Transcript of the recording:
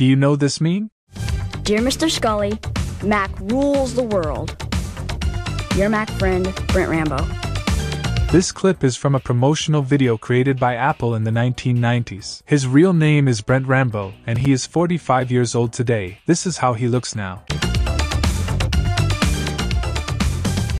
Do you know this meme? Dear Mr. Scully, Mac rules the world. Your Mac friend, Brent Rambo. This clip is from a promotional video created by Apple in the 1990s. His real name is Brent Rambo, and he is 45 years old today. This is how he looks now.